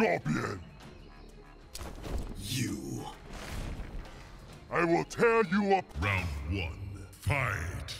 Scorpion! You. I will tear you up! Round one, fight!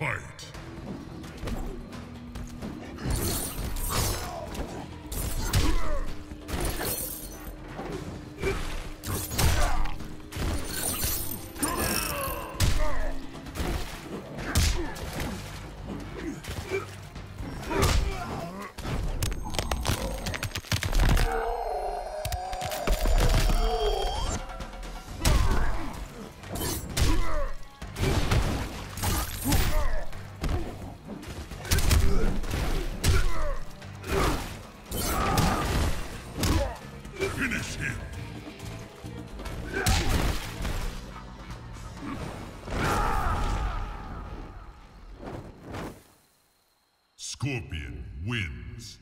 fight! Scorpion wins.